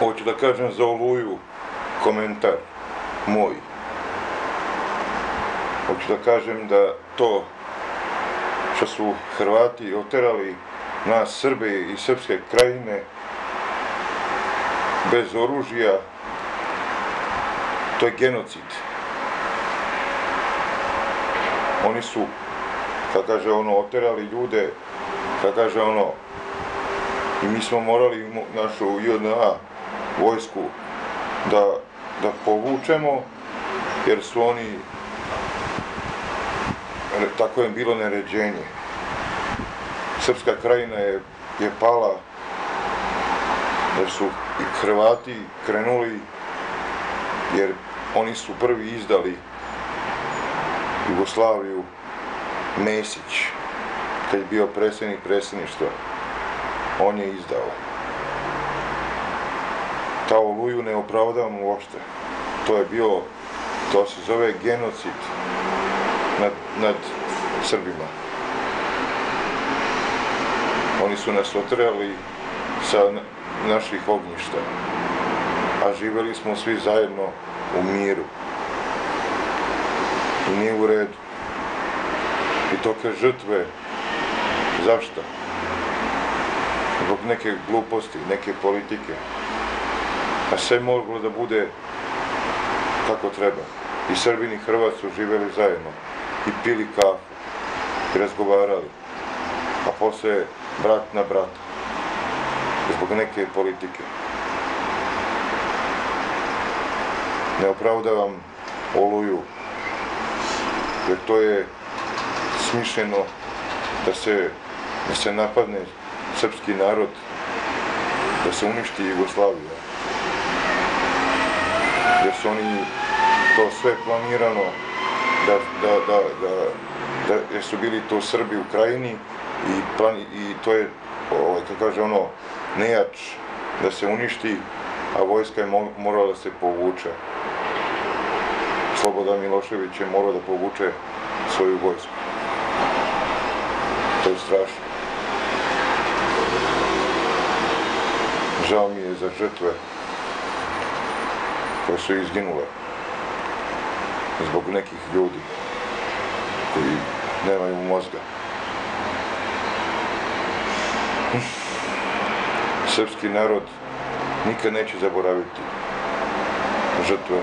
Hoću da kažem za oluju komentar moj. Hoću da kažem da to što su Hrvati oterali nas Srbe i Srpske krajine bez oružja, to je genocid. Oni su, kada kaže ono, oterali ljude, kada kaže ono, i mi smo morali našu JNA vojsku da, da povučemo, jer su oni, tako je bilo neređenje. Srpska krajina je, je pala, jer su i Hrvati krenuli, jer oni su prvi izdali Jugoslaviju Mesić, kad je bio predsjednik predsjedništva on je izdao. Ta oluju ne opravdavam uopšte. To je bio, to se zove genocid nad, nad Srbima. Oni su nas otrali sa naših ognjišta, a živeli smo svi zajedno u miru. I nije u redu. I toke žrtve, zašto? zbog neke gluposti, neke politike. A sve moglo da bude kako treba. I Srbini i Hrvat su živeli zajedno i pili kafu i razgovarali. A posle brat na brat. Zbog neke politike. Ne opravdavam oluju, jer to je smišljeno da se, da se napadne srpski narod da se uništi Jugoslavija. Jer su oni to sve planirano da, da, da, da, da jer su bili to Srbi u krajini i, plan, i to je, ovaj, kako kaže ono, nejač da se uništi, a vojska je morala da se povuče. Slobodan Milošević je morao da povuče svoju vojsku. To je strašno. žao mi je za žrtve koje su izginule zbog nekih ljudi koji nemaju mozga. Srpski narod nikad neće zaboraviti žrtve